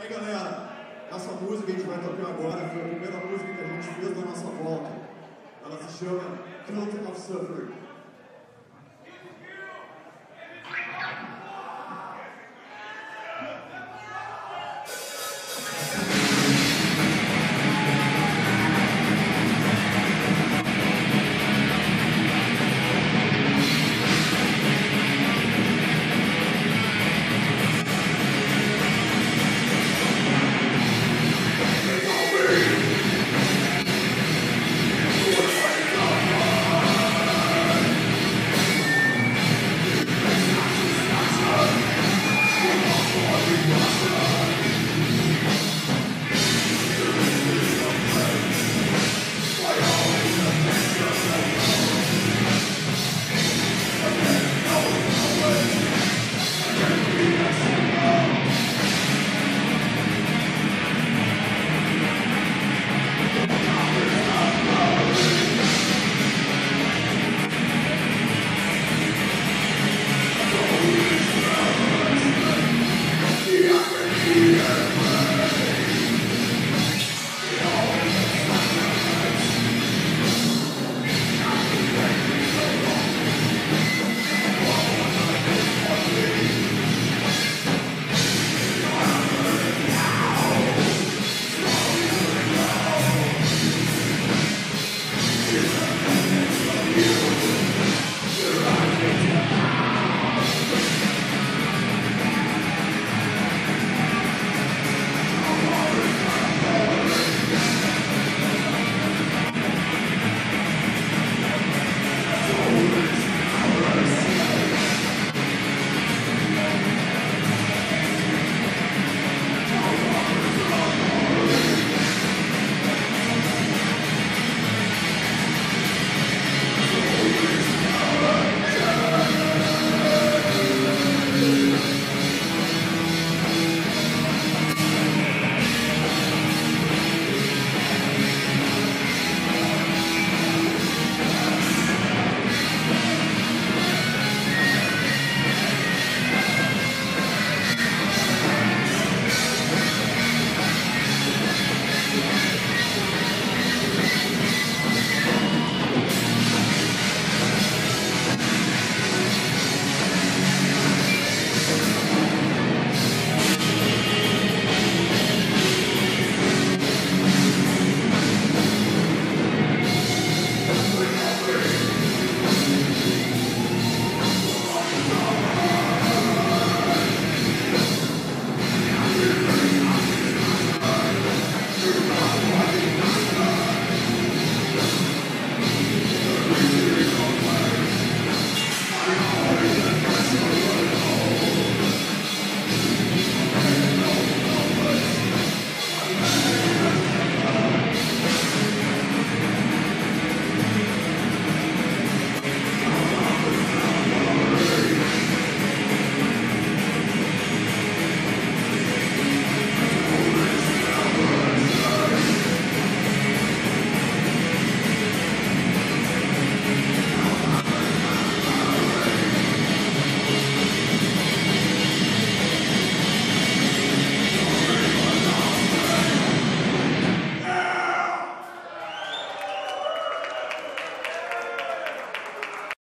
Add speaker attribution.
Speaker 1: Aí galera, essa música que a gente vai tocar agora foi a primeira música que a gente fez na nossa volta. Ela se chama Cult of Suffering.